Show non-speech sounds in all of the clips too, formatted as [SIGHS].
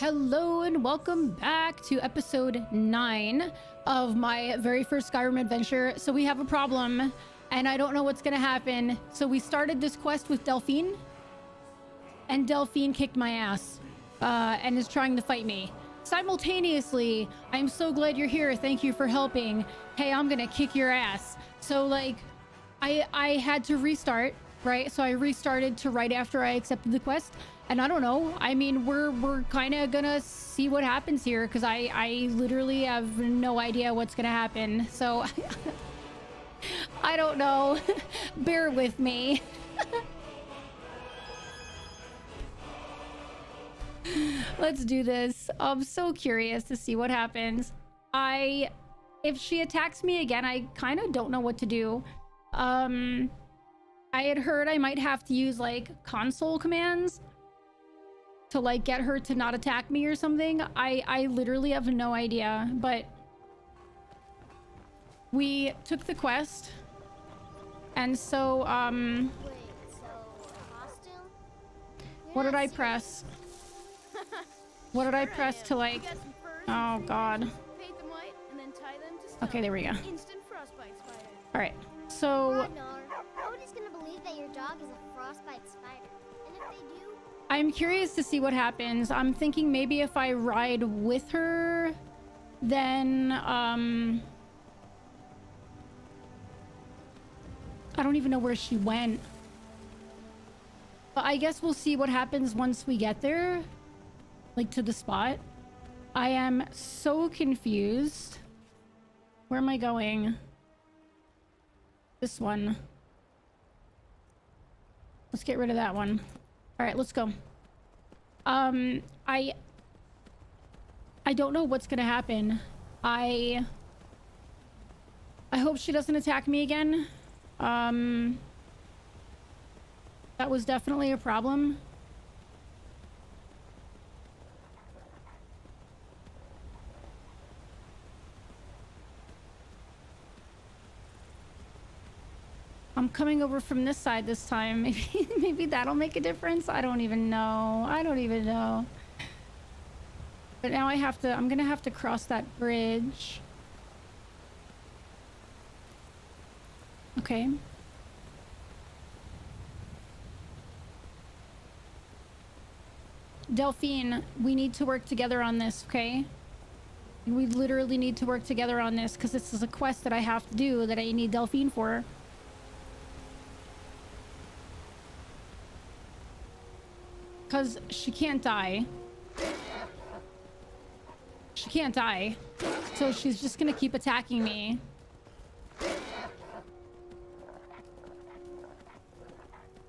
Hello and welcome back to episode 9 of my very first Skyrim adventure. So we have a problem and I don't know what's going to happen. So we started this quest with Delphine and Delphine kicked my ass uh, and is trying to fight me. Simultaneously, I'm so glad you're here. Thank you for helping. Hey, I'm going to kick your ass. So like I I had to restart, right? So I restarted to right after I accepted the quest. And I don't know. I mean, we're we're kind of gonna see what happens here because I I literally have no idea what's gonna happen. So [LAUGHS] I don't know. [LAUGHS] Bear with me. [LAUGHS] Let's do this. I'm so curious to see what happens. I if she attacks me again, I kind of don't know what to do. Um I had heard I might have to use like console commands to like get her to not attack me or something. I I literally have no idea, but we took the quest. And so um Wait, so what did I press? [LAUGHS] What did I press to like You got some furs, Oh god. paint them white, and then tie them to stone. Okay, there we go. Instant frostbite spider. All right. So Nobody's gonna believe that your dog is a frostbite spider. I'm curious to see what happens. I'm thinking maybe if I ride with her, then um I don't even know where she went. But I guess we'll see what happens once we get there. Like to the spot. I am so confused. Where am I going? This one. Let's get rid of that one. All right, let's go. Um, I... I don't know what's gonna happen. I... I hope she doesn't attack me again. Um... That was definitely a problem. I'm coming over from this side this time. [LAUGHS] Maybe, maybe that'll make a difference. I don't even know. I don't even know. But now I have to, I'm gonna have to cross that bridge. Okay. Delphine, we need to work together on this, okay? We literally need to work together on this because this is a quest that I have to do that I need Delphine for. Because she can't die. She can't die. So she's just gonna keep attacking me. I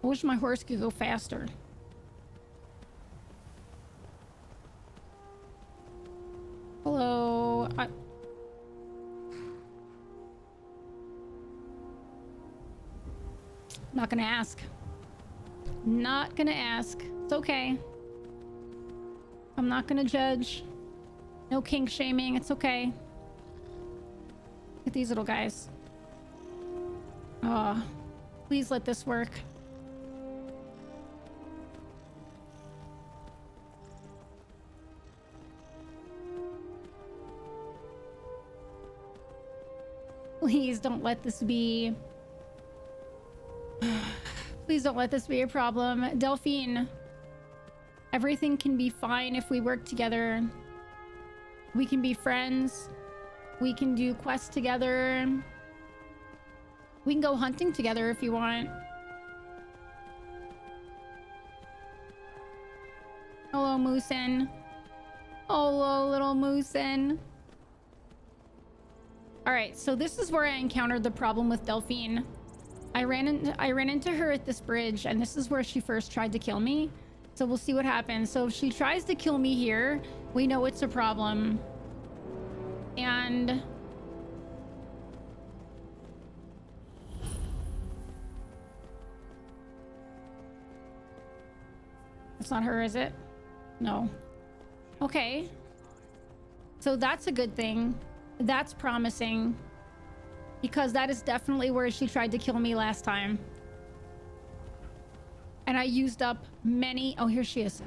wish my horse could go faster. Hello. I... Not gonna ask. Not gonna ask. It's okay. I'm not gonna judge. No kink shaming. It's okay. Look at these little guys. Oh, please let this work. Please don't let this be. Please don't let this be a problem. Delphine, everything can be fine if we work together. We can be friends. We can do quests together. We can go hunting together if you want. Hello, Moosin. Hello, little Moosin. All right, so this is where I encountered the problem with Delphine. I ran into I ran into her at this bridge, and this is where she first tried to kill me. So we'll see what happens. So if she tries to kill me here, we know it's a problem. And It's not her, is it? No. Okay. So that's a good thing. That's promising. Because that is definitely where she tried to kill me last time. And I used up many... Oh, here she is.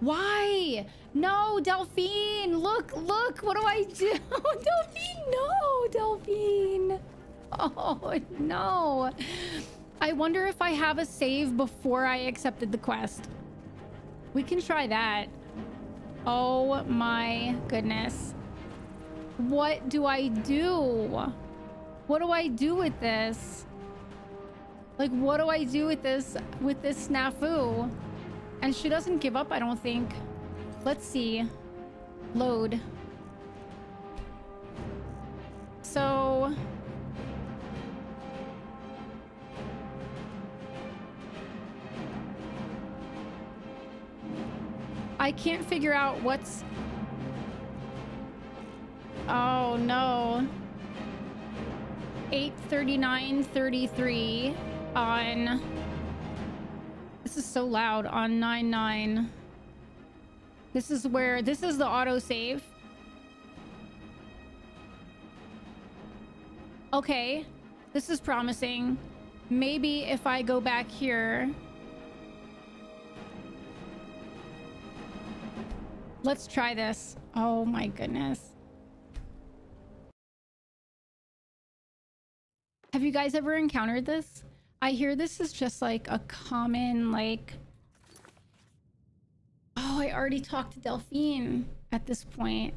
Why? No, Delphine! Look, look, what do I do? [LAUGHS] Delphine, no, Delphine! Oh, no. I wonder if I have a save before I accepted the quest. We can try that. Oh my goodness. What do I do? What do I do with this? Like, what do I do with this, with this snafu? And she doesn't give up, I don't think. Let's see. Load. So... I can't figure out what's... Oh, no. 839.33 on... This is so loud on 99. This is where... This is the autosave. Okay. This is promising. Maybe if I go back here... Let's try this. Oh my goodness. Have you guys ever encountered this? I hear this is just like a common like Oh, I already talked to Delphine at this point.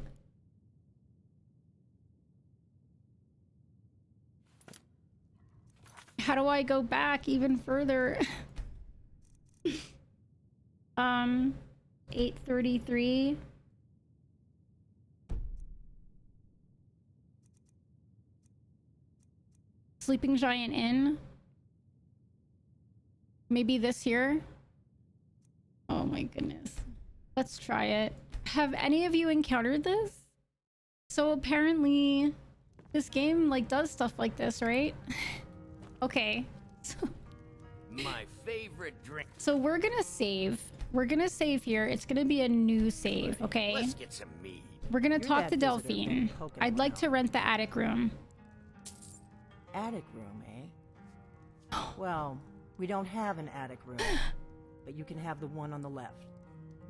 How do I go back even further? [LAUGHS] um 833 Sleeping Giant Inn. Maybe this here. Oh my goodness. Let's try it. Have any of you encountered this? So apparently this game like does stuff like this, right? [SIGHS] okay. So, [LAUGHS] My favorite drink. so we're gonna save. We're gonna save here. It's gonna be a new save, okay? Let's get some meat. We're gonna talk to Delphine. I'd like to rent the attic room. Attic room, eh? Well, we don't have an attic room, [GASPS] but you can have the one on the left.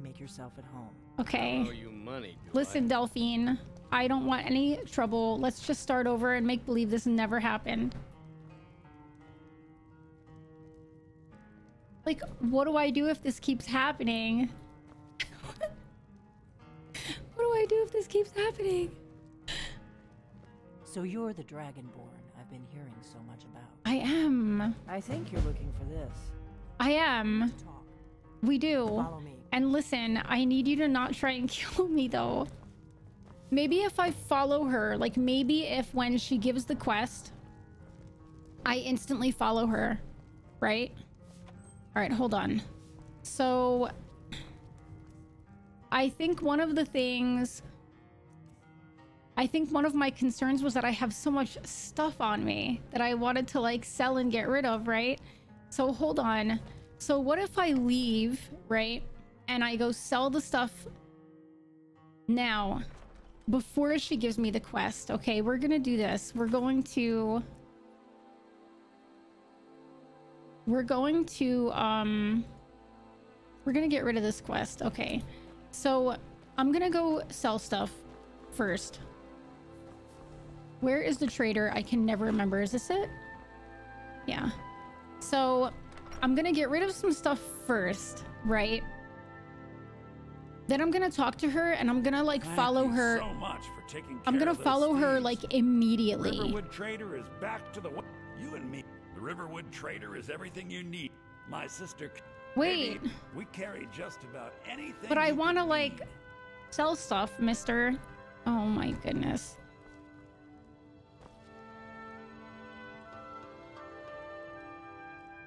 Make yourself at home. Okay. Owe you money, Listen, I? Delphine. I don't want any trouble. Let's just start over and make believe this never happened. Like, what do I do if this keeps happening? [LAUGHS] what do I do if this keeps happening? So you're the Dragonborn I am. I think you're looking for this. I am. We do. And listen, I need you to not try and [LAUGHS] kill me though. Maybe if I follow her, like maybe if when she gives the quest, I instantly follow her, right? All right, hold on. So I think one of the things I think one of my concerns was that I have so much stuff on me that I wanted to like sell and get rid of, right? So hold on. So what if I leave, right? And I go sell the stuff now before she gives me the quest. Okay, we're going to do this. We're going to We're going to um we're going to get rid of this quest. Okay. So, I'm going to go sell stuff first. Where is the trader? I can never remember. Is this it? Yeah. So, I'm gonna get rid of some stuff first, right? Then I'm gonna talk to her and I'm gonna like Thank follow her. So much for taking I'm gonna of those follow her like immediately. Riverwood Trader is back to the you and me. The Riverwood Trader is everything you need. My sister. Wait, Baby, we carry just about anything. but I want to like sell stuff, mister. Oh my goodness.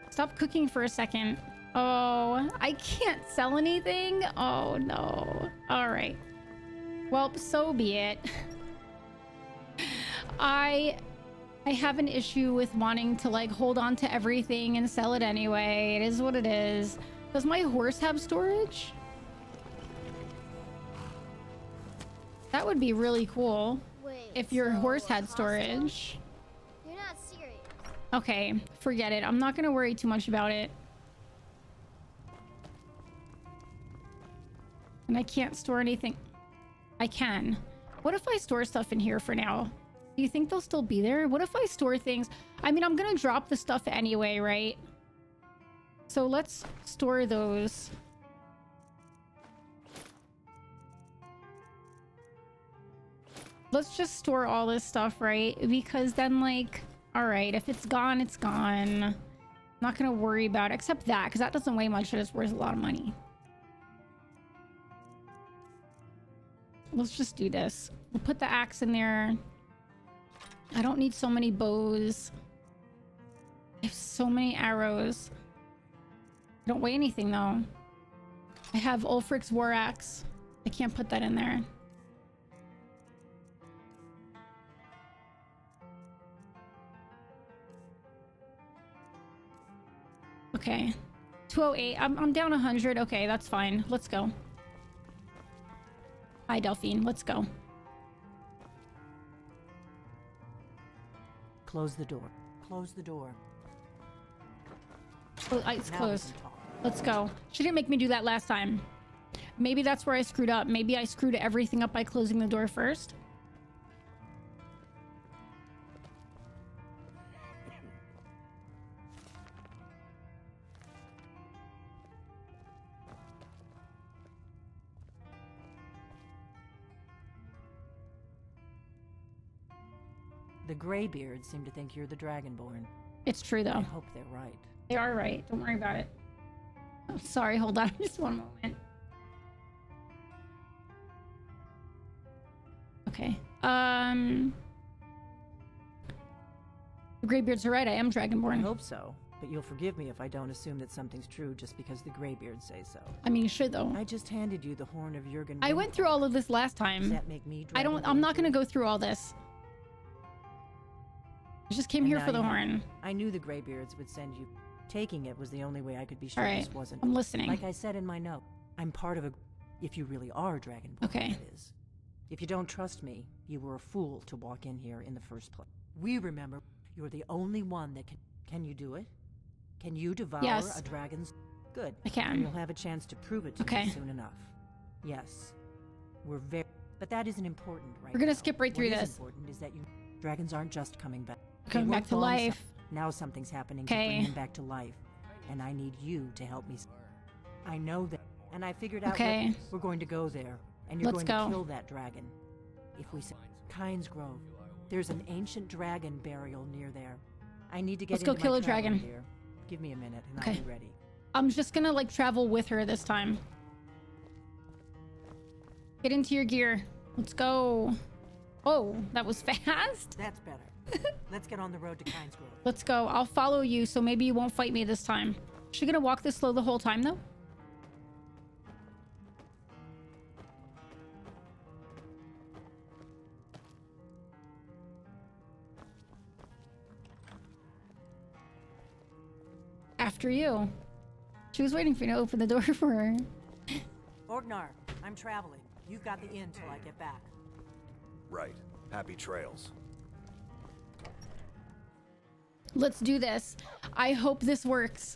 Stop cooking for a second. Oh, I can't sell anything? Oh no. All right. Well, so be it. [LAUGHS] I I have an issue with wanting to like hold on to everything and sell it anyway. It is what it is. Does my horse have storage? That would be really cool Wait. if your so horse had hostile? storage. Okay, forget it. I'm not gonna worry too much about it. And I can't store anything. I can. What if I store stuff in here for now? Do you think they'll still be there? What if I store things? I mean, I'm gonna drop the stuff anyway, right? So let's store those. Let's just store all this stuff, right? Because then, like, all right, if it's gone, it's gone. I'm not gonna worry about it, except that, because that doesn't weigh much and it's worth a lot of money. Let's just do this. We'll put the axe in there. I don't need so many bows. I have so many arrows. I don't weigh anything though. I have Ulfric's war axe. I can't put that in there. Okay. 208. I'm, I'm down 100. Okay, that's fine. Let's go. Hi, Delphine. Let's go. Close the door. Close the door. Oh, it's closed. Let's go. She didn't make me do that last time. Maybe that's where I screwed up. Maybe I screwed everything up by closing the door first. The Greybeards seem to think you're the Dragonborn. It's true though. I hope they're right. They are right. Don't worry about it. Oh, sorry, hold on [LAUGHS] just one moment. Okay. Um The Greybeards are right, I am Dragonborn. I hope so, but you'll forgive me if I don't assume that something's true just because the Greybeards say so. I mean you should though. I just handed you the horn of Jurgen. I went through all of this last Does time. that make me I don't I'm not gonna go through all this. I just came And here for the horn. I knew the Greybeards would send you. Taking it was the only way I could be sure Alright, this wasn't. I'm listening. Like I said in my note, I'm part of a. If you really are a Dragonborn, Okay. that is. If you don't trust me, you were a fool to walk in here in the first place. We remember you're the only one that can. Can you do it? Can you devour Yes. a dragon's? Good. I can. And you'll have a chance to prove it to Okay. me soon enough. Yes. We're very. But that isn't important, right? We're gonna now. skip right What through is this. important is that you. Dragons aren't just coming back. They Coming back to long si- life. now something's happening Okay. to bring him [LAUGHS] back to life, and I need you to help me. I know that, and I figured out. Okay. we're going to go there, and you're Let's going go. to kill that dragon. If we say Kynesgrove, there's an ancient dragon burial near there. I need to get Let's go into my kill a dragon. gear. Give me a minute, and Okay. I'll be ready. I'm just gonna like travel with her this time. Get into your gear. Let's go. Oh, that was [LAUGHS] fast. That's better. [LAUGHS] Let's get on the road to Kynesgrove. Let's go. I'll follow you, so maybe you won't fight me this time. Is she gonna walk this slow the whole time though? After you. She was waiting for you to open the door [LAUGHS] for her. Orgnar, I'm traveling. You've got the inn till I get back. Right. Happy trails. Let's do this. I hope this works.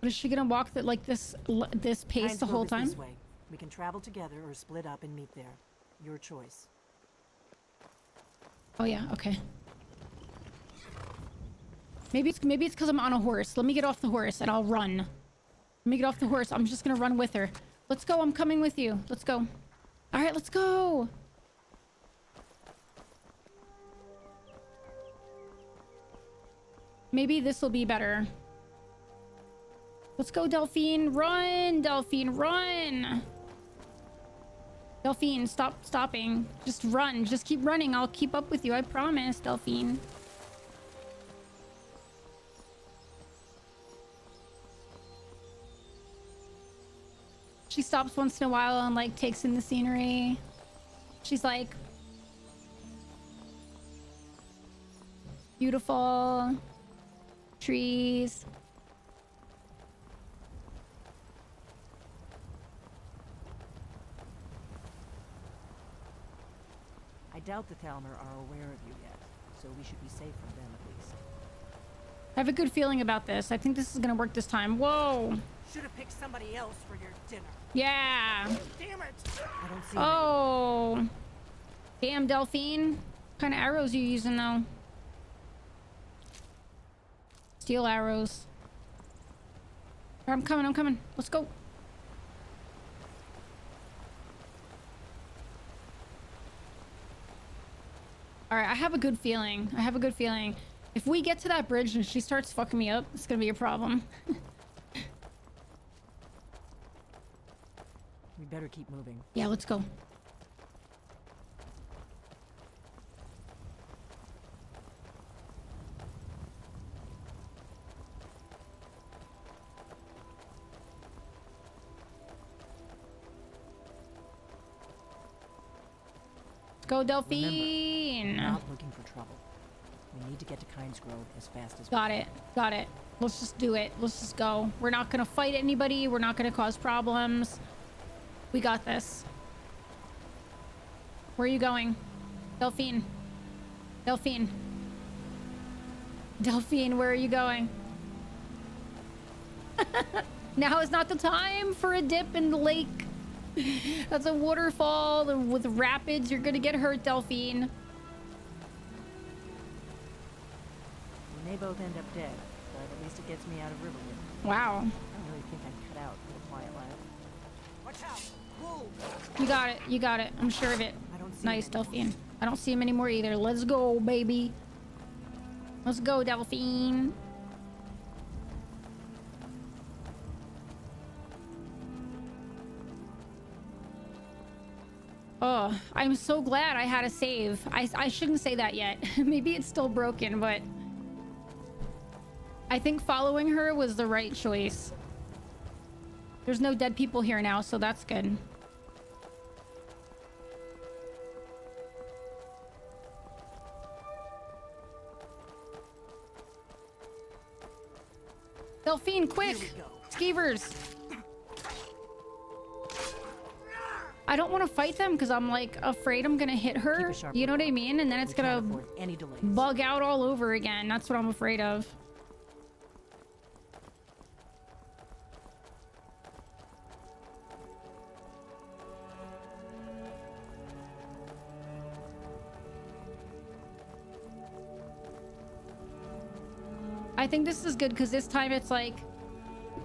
But is she gonna walk the, like this l- this pace Kynes the whole time? This way. We can travel together or split up and meet there. Your choice. Oh yeah, okay. Maybe it's maybe it's because I'm on a horse. Let me get off the horse and I'll run. Let me get off the horse. I'm just gonna run with her. Let's go. I'm coming with you. Let's go. All right, let's go. Maybe this will be better. Let's go, Delphine. Run, Delphine, run. Delphine, stop stopping. Just run. Just keep running. I'll keep up with you. I promise, Delphine. She stops once in a while and like takes in the scenery. She's like beautiful trees. I doubt the Thalmor are aware of you yet, so we should be safe from them at least. I have a good feeling about this. I think this is gonna work this time. Whoa. Should have picked somebody else for your dinner. Yeah. Damn it! I don't see. Oh. Damn, Delphine. What kind of arrows you using though? Steel arrows. I'm coming, I'm coming. Let's go. Alright, I have a good feeling. I have a good feeling. If we get to that bridge and she starts fucking me up, it's gonna be a problem. [LAUGHS] We better keep moving. yeah, let's go. Go, Delphine. Not looking for trouble. We need to get to Kynesgrove as fast as Got it. Got it. Let's just do it. Let's just go. We're not gonna fight anybody. We're not gonna cause problems. We got this. Where are you going? Delphine. Delphine. Delphine, where are you going? [LAUGHS] now is not the time for a dip in the lake. [LAUGHS] That's a waterfall with rapids. You're gonna get hurt, Delphine. We may both end up dead, but at least it gets me out of Riverwood. Wow. I don't really think I'm cut out for the quiet life. Watch out! Whoa! You got it. You got it. I'm sure of it. I don't see Nice, Delphine. I don't see him anymore either. Let's go, baby. Let's go, Delphine. Oh, I'm so glad I had a save. I, I shouldn't say that yet. [LAUGHS] Maybe it's still broken, but... I think following her was the right choice. There's no dead people here now, so that's good. Delphine, quick! Skeevers! I don't want to fight them because I'm like afraid I'm gonna hit her. Keep a sharp You know what I mean? And then it's gonna any bug out all over again. That's what I'm afraid of. I think this is good because this time it's like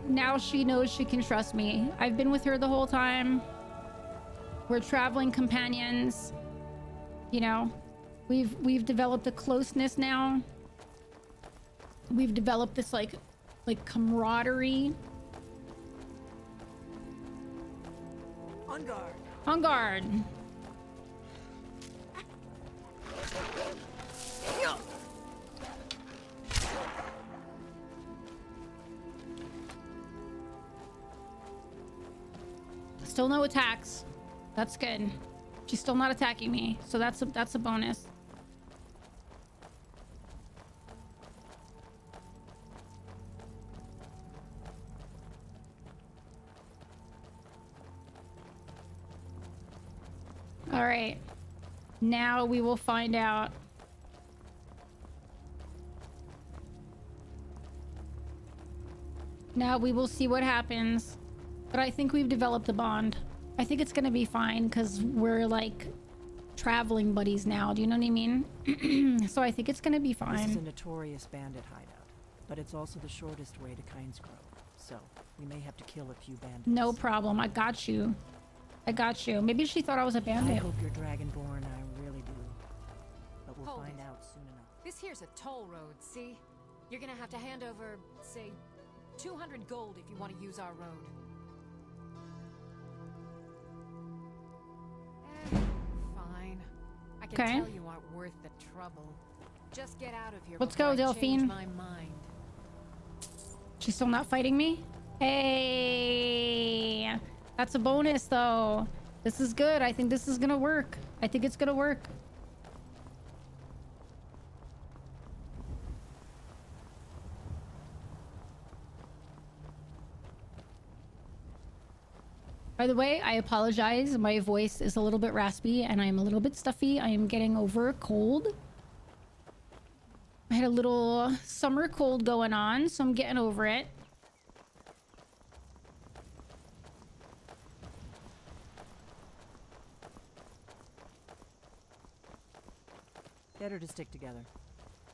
now she knows she can trust me. I've been with her the whole time. We're traveling companions. You know, we've we've developed a closeness now. We've developed this like like camaraderie. On guard! On guard. Still no attacks. That's good. She's still not attacking me, so that's a that's a bonus. All right. Now we will find out. Now we will see what happens. But I think we've developed a bond. I think it's gonna be fine because we're like traveling buddies now. Do you know what I mean? [CLEARS THROAT] so I think it's gonna be fine. This is a notorious bandit hideout, but it's also the shortest way to Kynesgrove. So, we may have to kill a few bandits. No problem. I got you. I got you. Maybe she thought I was a bandit. I hope you're Dragonborn, I really do. But we'll Hold find it. out soon enough. This here's a toll road, see? You're gonna have to hand over, say, 200 gold if you want to use our road. I can Okay. tell you aren't worth the trouble. Just get out of here Let's go, I Delphine. She's still not fighting me? Hey! That's a bonus, though. This is good. I think this is gonna work. I think it's gonna work. By the way, I apologize. My voice is a little bit raspy and I'm a little bit stuffy. I am getting over a cold. I had a little summer cold going on, so I'm getting over it. Better to stick together.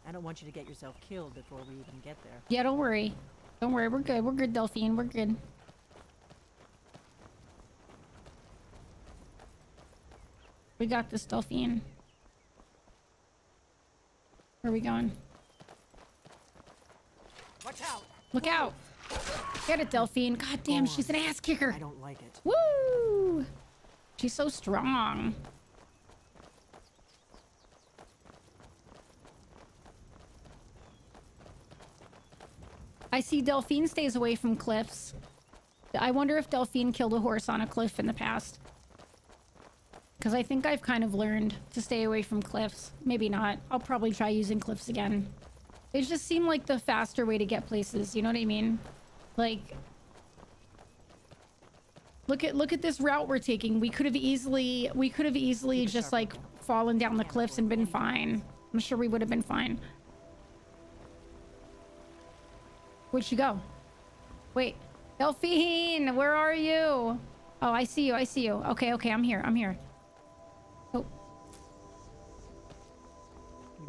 I don't want you to get yourself killed before we even get there. Yeah, don't worry. Don't worry. We're good. We're good, Delphine. We're good. We got this, Delphine. Where are we going? Watch out! Look out! Get it, Delphine. God damn, she's an ass kicker. I don't like it. Woo! She's so strong. I see Delphine stays away from cliffs. I wonder if Delphine killed a horse on a cliff in the past. Because I think I've kind of learned to stay away from cliffs. Maybe not. I'll probably try using cliffs again. It just seemed like the faster way to get places. You know what I mean? Like, look at look at this route we're taking. We could have easily we could have easily just like fallen down the cliffs and been fine. I'm sure we would have been fine. Where'd she go? Wait, Delphine, where are you? Oh, I see you. I see you. Okay, okay, I'm here. I'm here.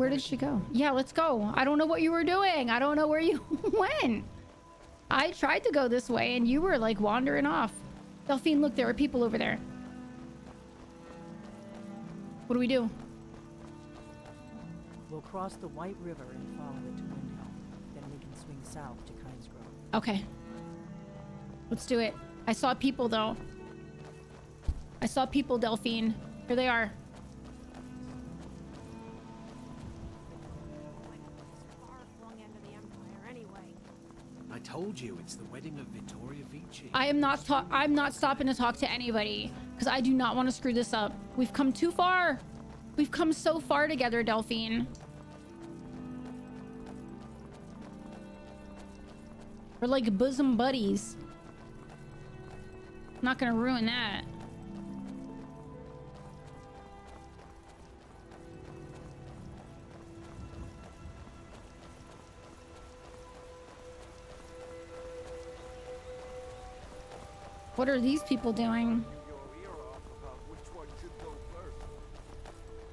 Where did she go? Yeah, let's go. I don't know what you were doing. I don't know where you [LAUGHS] went. I tried to go this way and you were like wandering off. Delphine, look, there are people over there. What do we do? We'll cross the White River and follow it to Windhelm. Then we can swing south to Kynesgrove. Okay. Let's do it. I saw people though. I saw people, Delphine. Here they are. Told you it's the wedding of Vittoria Vici. I am not I'm not stopping to talk to anybody because I do not want to screw this up. We've come too far. We've come so far together, Delphine. We're like bosom buddies. Not gonna ruin that. What are these people doing?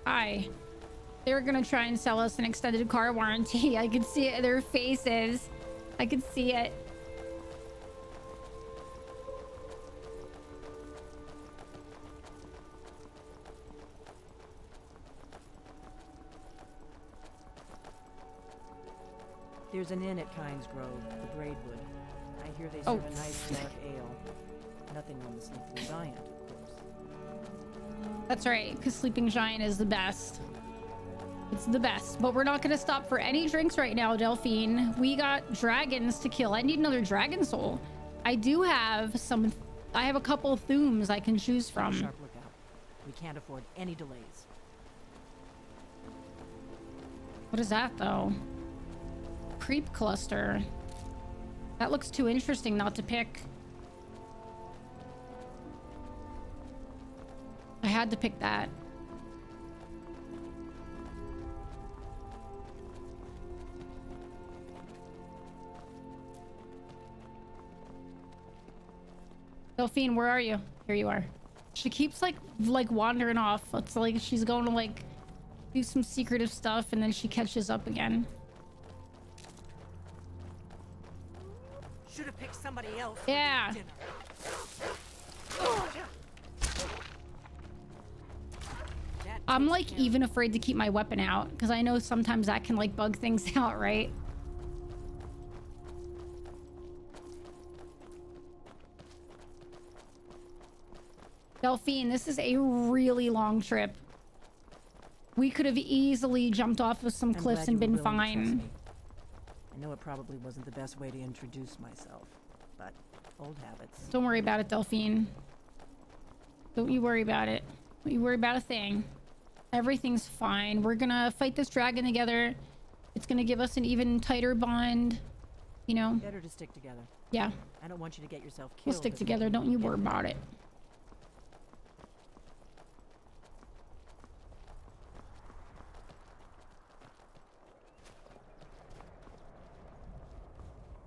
Hi. They were gonna try and sell us an extended car warranty. [LAUGHS] I could see it in their faces. I could see it. There's an inn at Kynesgrove, the Braidwood. I hear they Oh. serve a nice dark ale. Nothing on the Sleeping Giant, of course. That's right, because Sleeping Giant is the best. It's the best. But we're not going to stop for any drinks right now, Delphine. We got dragons to kill. I need another dragon soul. I do have some... I have a couple of Thu'ums I can choose from. Sharp lookout. We can't afford any delays. What is that, though? Creep cluster. That looks too interesting not to pick. Had to pick that. Delphine, where are you? Here you are. She keeps like like wandering off. It's like she's going to like do some secretive stuff and then she catches up again. Should have picked somebody else. Yeah. I'm like even afraid to keep my weapon out because I know sometimes that can like bug [LAUGHS] things out, right? Delphine, this is a really long trip. We could have easily jumped off of some I'm cliffs and been willing to trust fine. I know it probably wasn't the best way to introduce myself, but old habits. Don't worry about it, Delphine. Don't you worry about it. Don't you worry about a thing. Everything's fine. We're gonna fight this dragon together. It's gonna give us an even tighter bond. You know? Better to stick together. Yeah. I don't want you to get yourself killed. We'll stick together. Don't you worry about it.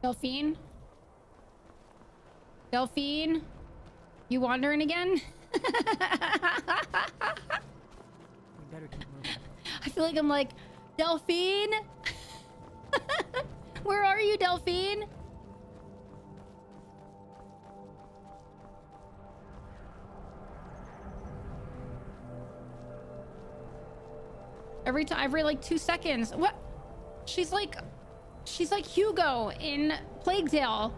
Delphine? Delphine? You wandering again? [LAUGHS] Better keep moving. [LAUGHS] I feel like I'm like, Delphine? [LAUGHS] Where are you, Delphine? Every time, every like two seconds. What? She's like, she's like Hugo in Plague Tale.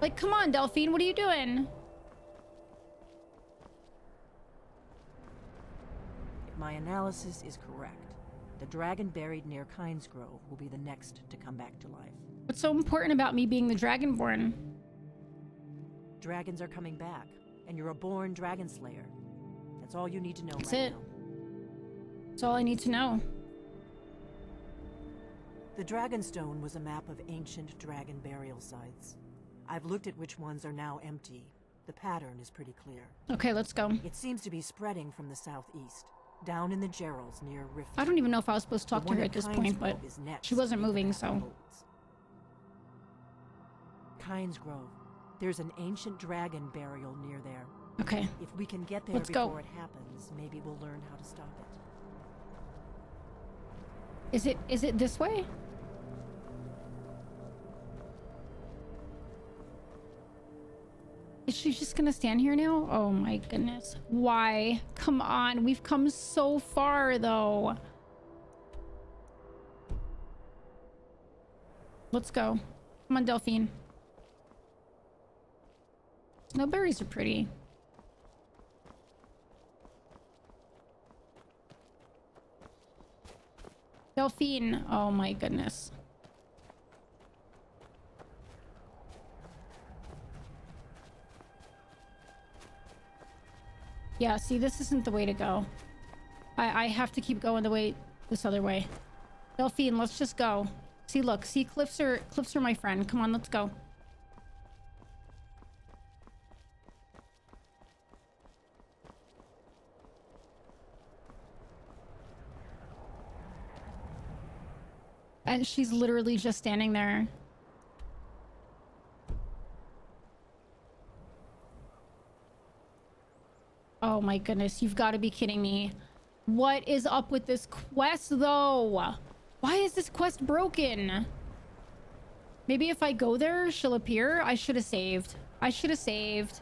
Like, come on, Delphine, what are you doing? My analysis is correct, the dragon buried near Kynesgrove will be the next to come back to life. What's so important about me being the Dragonborn? Dragons are coming back, and you're a born dragon slayer. That's all you need to know That's right it. now. That's all I need to know. The Dragonstone was a map of ancient dragon burial sites. I've looked at which ones are now empty. The pattern is pretty clear. Okay, let's go. It seems to be spreading from the southeast, down in the Jeralls near Rift. I don't even know if I was supposed to talk to her at this point, but Grove is next she wasn't moving, so. Kynesgrove. There's an ancient dragon burial near there. Okay. If we can get there Let's go. before it happens, maybe we'll learn how to stop it. Is it is it this way? Is she just gonna stand here now? Oh my goodness. Why? Come on. We've come so far though. Let's go. Come on, Delphine. Snowberries are pretty. Delphine. Oh my goodness. Yeah, see, this isn't the way to go. I, I have to keep going the way, this other way. Delphine, let's just go. See, look, see, cliffs are, cliffs are my friend. Come on, let's go. And she's literally just standing there. Oh my goodness, you've got to be kidding me. What is up with this quest though? Why is this quest broken? Maybe if I go there, she'll appear? I should have saved. I should have saved.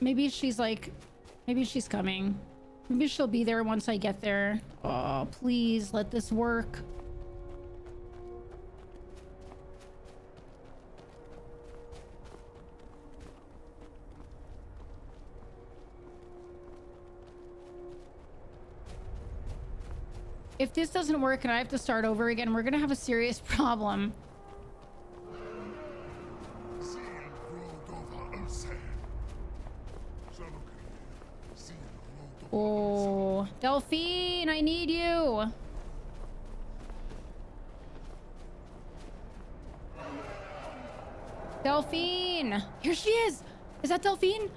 Maybe she's like, maybe she's coming. Maybe she'll be there once I get there. Oh, please let this work. If this doesn't work and I have to start over again, we're gonna have a serious [LAUGHS] problem. Delphine, I need you. Delphine, here she is. Is that Delphine?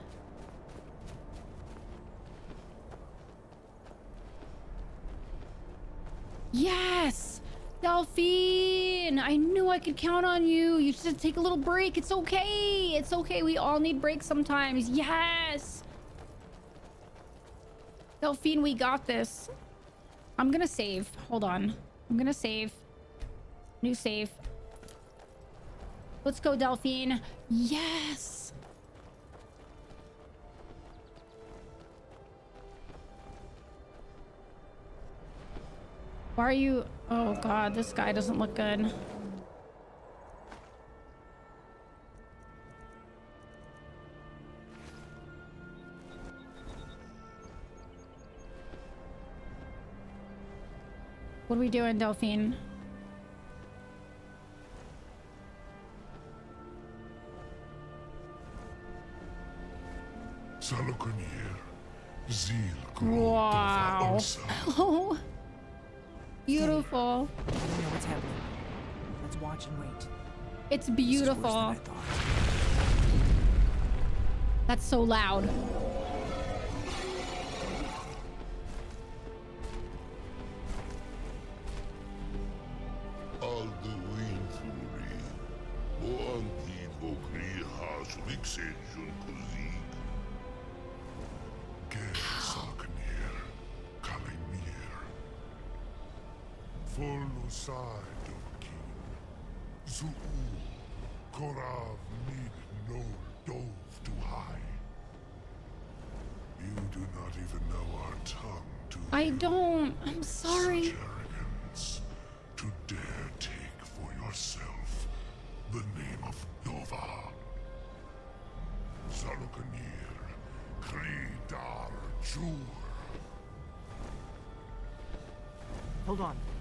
Yes, Delphine. I knew I could count on you. You just take a little break. It's okay. It's okay. We all need breaks sometimes. Yes. Delphine, we got this. I'm gonna save. Hold on. I'm gonna save. New save. Let's go, Delphine. Yes. Why are you... Oh, God. This guy doesn't look good. What are we doing, Delphine? Sahloknir, Zil Wow. Oh, [LAUGHS] beautiful. I know what's happening. Let's watch and wait. It's This is worse than beautiful. I. That's so loud. Folosai Dokin. Zuu Korav Mid No Dove to High. You do not even know our tongue, do I don't. I'm sorry. Such arrogance to dare take for yourself the name of Dovah. Sahloknir, Kridar Jur. Hold on.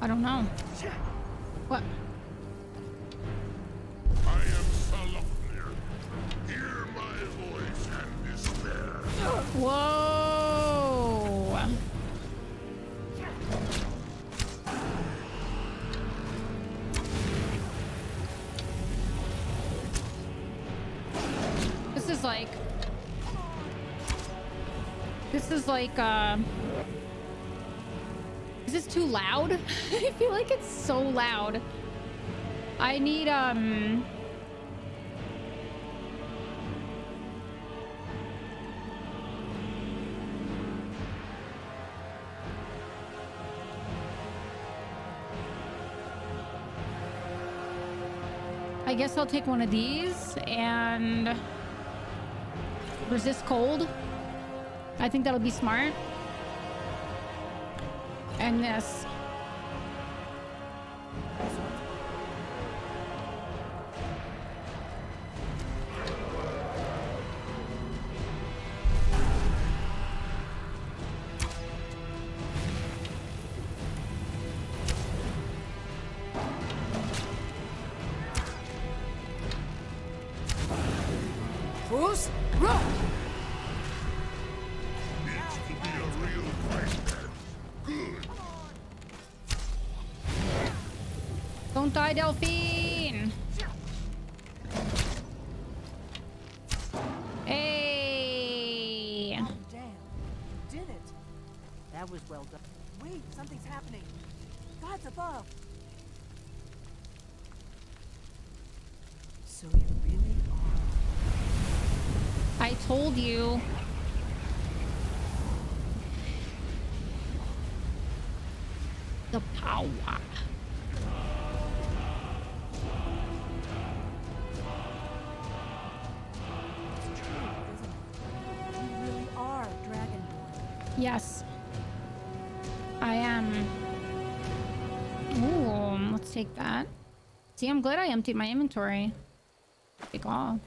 I don't know. What? Is like uh Is this too loud? [LAUGHS] I feel like it's so loud. I need um I guess I'll take one of these and resist cold. I think that'll be smart. And this. Delphine! Hey! Oh, damn. You did it. That was well done. Wait, something's happening. God's above. So you really are. I told you. The power. Yes. I am. Ooh, let's take that. See, I'm glad I emptied my inventory. Take all.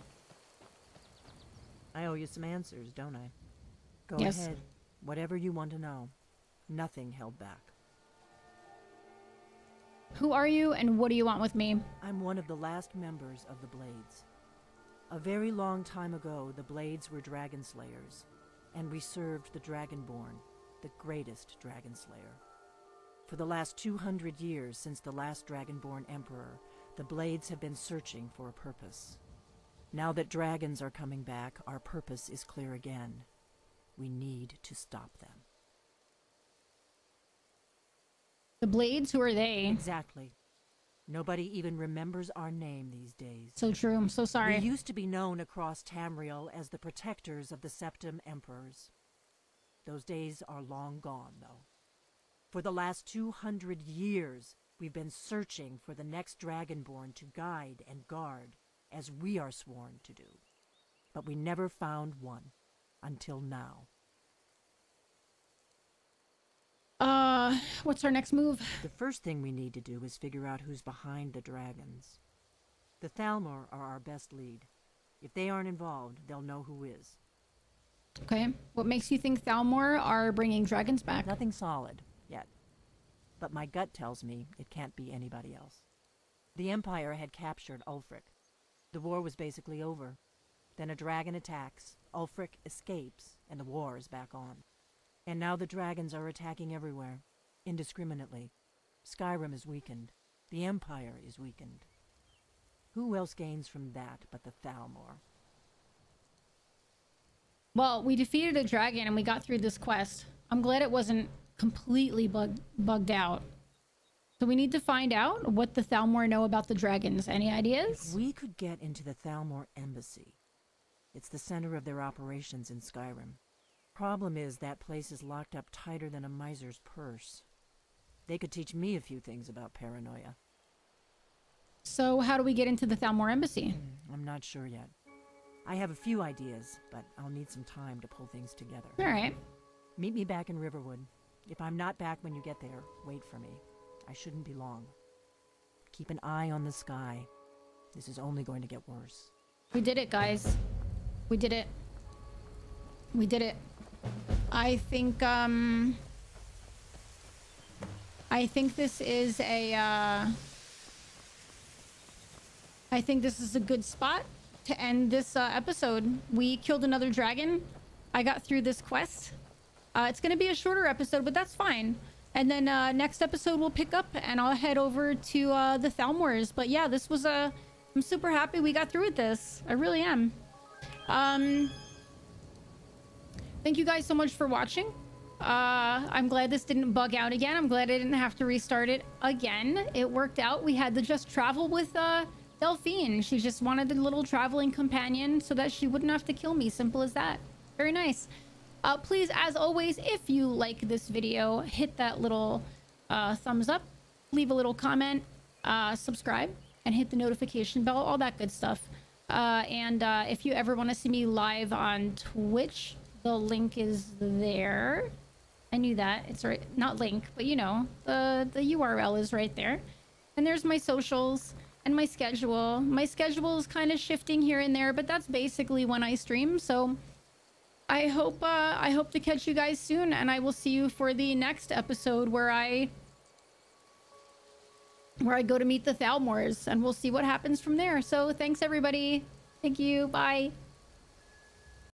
I owe you some answers, don't I? Go Yes. ahead. Whatever you want to know. Nothing held back. Who are you and what do you want with me? I'm one of the last members of the Blades. A very long time ago, the Blades were dragon slayers, and we served the Dragonborn, the greatest dragon slayer. For the last 200 years since the last Dragonborn Emperor, the Blades have been searching for a purpose. Now that dragons are coming back, our purpose is clear again. We need to stop them. The Blades, who are they? Exactly. Nobody even remembers our name these days. So true. I'm so sorry. We used to be known across Tamriel as the protectors of the Septim Emperors. Those days are long gone, though. For the last 200 years, we've been searching for the next Dragonborn to guide and guard, as we are sworn to do. But we never found one, until now. Uh, what's our next move? The first thing we need to do is figure out who's behind the dragons. The Thalmor are our best lead. If they aren't involved, they'll know who is. Okay. What makes you think Thalmor are bringing dragons back? Nothing solid, yet. But my gut tells me it can't be anybody else. The Empire had captured Ulfric. The war was basically over. Then a dragon attacks, Ulfric escapes, and the war is back on. And now the dragons are attacking everywhere, indiscriminately. Skyrim is weakened. The Empire is weakened. Who else gains from that but the Thalmor? Well, we defeated a dragon and we got through this quest. I'm glad it wasn't completely bug bugged out. So we need to find out what the Thalmor know about the dragons. Any ideas? If we could get into the Thalmor embassy, it's the center of their operations in Skyrim. Problem is, that place is locked up tighter than a miser's purse. They could teach me a few things about paranoia. So how do we get into the Thalmor embassy? Hmm, I'm not sure yet. I have a few ideas, but I'll need some time to pull things together. All right. Meet me back in Riverwood. If I'm not back when you get there, wait for me. I shouldn't be long. Keep an eye on the sky. This is only going to get worse. We did it, guys. We did it. We did it. I think, um... I think this is a, uh... I think this is a good spot to end this uh, episode. We killed another dragon. I got through this quest. Uh, it's going to be a shorter episode, but that's fine. And then uh, next episode we'll pick up and I'll head over to uh, the Thalmors. But yeah, this was a... I'm super happy we got through with this. I really am. Um, thank you guys so much for watching. Uh, I'm glad this didn't bug out again. I'm glad I didn't have to restart it again. It worked out. We had to just travel with uh, Delphine. She just wanted a little traveling companion so that she wouldn't have to kill me. Simple as that. Very nice. Uh, please, as always, if you like this video, hit that little uh, thumbs up, leave a little comment, uh, subscribe, and hit the notification bell, all that good stuff. Uh, and uh, if you ever want to see me live on Twitch, the link is there. I knew that. It's right. Not link, but you know, the, the URL is right there. And there's my socials and my schedule. My schedule is kind of shifting here and there, but that's basically when I stream. So I hope uh, I hope to catch you guys soon, and I will see you for the next episode where I where I go to meet the Thalmors, and we'll see what happens from there. So thanks everybody. Thank you. Bye.